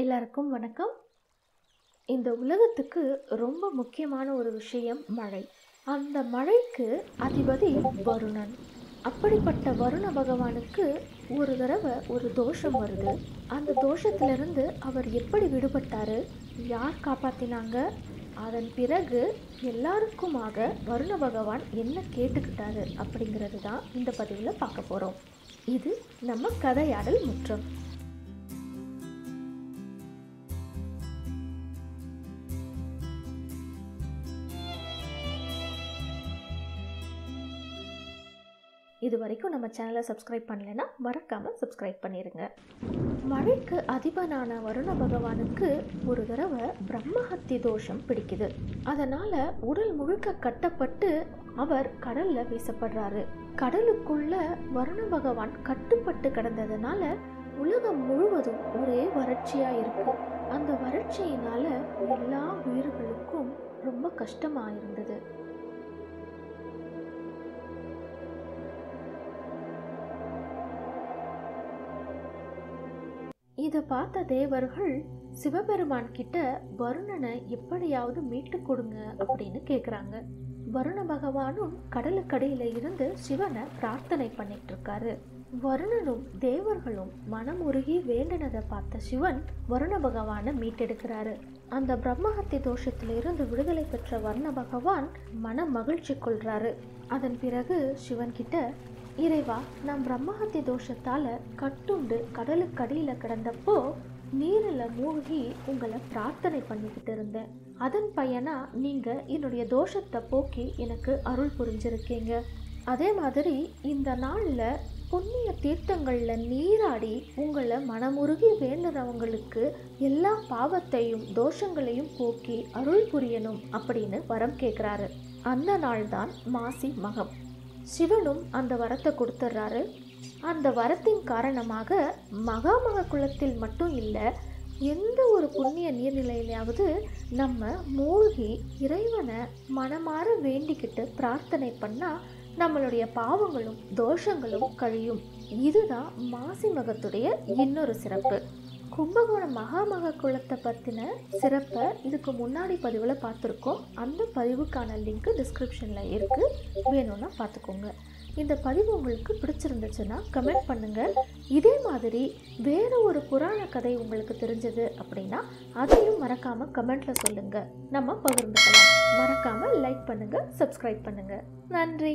எல்லாருக்கும் வணக்கம். இந்த உலகத்துக்கு ரொம்ப முக்கியமான ஒரு விஷயம் மழை. அந்த மழைக்கு அதிபதி வருணன். அப்படிப்பட்ட வருண பகவானுக்கு ஒரு தடவை ஒரு தோஷம் வருது. அந்த தோஷத்திலிருந்து அவர் எப்படி விடுபட்டாரு? யார் காப்பாத்தினாங்க? அதன் பிறகு எல்லாருக்குமாக வருண பகவான் என்ன கேட்டுக்கிட்டாரு அப்படிங்கிறது தான் இந்த பதிவில் பார்க்க போகிறோம் இது நம்ம கதையாடல் முற்றம். இது வரைக்கும் நம்ம சேனலை சப்ஸ்கிரைப் பண்ணலைன்னா மறக்காமல் சப்ஸ்கிரைப் பண்ணிடுங்க மழைக்கு அதிபனான வருண பகவானுக்கு ஒரு தடவை பிரம்மஹத்தி தோஷம் பிடிக்குது. அதனால் உடல் முழுக்க கட்டப்பட்டு அவர் கடலில் வீசப்படுறாரு. கடலுக்குள்ள வருண பகவான் கட்டுப்பட்டு கிடந்ததுனால உலகம் முழுவதும் ஒரே வறட்சியாக இருக்கும் அந்த வறட்சியினால எல்லா உயிர்களுக்கும் ரொம்ப கஷ்டமாக இருந்தது. இதை பார்த்த தேவர்கள் சிவபெருமான் கிட்ட வருணனை எப்படியாவது மீட்டு கொடுங்க அப்படின்னு கேட்குறாங்க வருண பகவானும் கடலுக்கடியில இருந்து சிவனை பிரார்த்தனை பண்ணிட்டு இருக்காரு. வருணனும் தேவர்களும் மனமுருகி வேண்டினதை பார்த்த சிவன் வருண பகவானை மீட்டெடுக்கிறாரு. அந்த பிரம்மஹத்தி தோஷத்திலிருந்து விடுதலை பெற்ற வருண பகவான் மன மகிழ்ச்சி கொள்றாரு. அதன் பிறகு சிவன் கிட்ட இறைவா நான் பிரம்மஹத்தி தோஷத்தால் கட்டுண்டு கடலுக்கடியில் கிடந்தப்போ நீரில் மூழ்கி உங்களை பிரார்த்தனை பண்ணிக்கிட்டு இருந்தேன். அதன் பயனாக நீங்கள் என்னுடைய தோஷத்தை போக்கி எனக்கு அருள் புரிஞ்சிருக்கீங்க. அதே மாதிரி இந்த நாளில் புண்ணிய தீர்த்தங்களில் நீராடி உங்களை மனமுருகி வேண்டுறவங்களுக்கு எல்லா பாவத்தையும் தோஷங்களையும் போக்கி அருள் புரியணும் அப்படின்னு வரம் கேட்குறாரு அந்த நாள் தான் மாசி மகம். சிவனும் அந்த வரத்தை கொடுத்துட்றாரு அந்த வரத்தின் காரணமாக மகாமக குலத்தில் மட்டும் இல்லை எந்த ஒரு புண்ணிய நீர்நிலையிலாவது நம்ம மூழ்கி இறைவனை மனமாற வேண்டிக்கிட்டு பிரார்த்தனை பண்ணால் நம்மளுடைய பாவங்களும் தோஷங்களும் கழியும். இதுதான் மாசி மகத்துடைய இன்னொரு சிறப்பு. கும்பகோணம் மகாமக குலத்தை பற்றின சிறப்பை இதுக்கு முன்னாடி பதிவில் பார்த்துருக்கோம். அந்த பதிவுக்கான லிங்க்கு டிஸ்கிரிப்ஷனில் இருக்குது வேணும்னா பார்த்துக்கோங்க. இந்த பதிவு உங்களுக்கு பிடிச்சிருந்துச்சுன்னா கமெண்ட் பண்ணுங்கள் இதே மாதிரி வேறு ஒரு புராண கதை உங்களுக்கு தெரிஞ்சது அப்படின்னா அதையும் மறக்காமல் கமெண்ட்டில் சொல்லுங்கள் நம்ம பகிர்ந்துக்கலாம். மறக்காமல் லைக் பண்ணுங்கள் சப்ஸ்கிரைப் பண்ணுங்கள் நன்றி.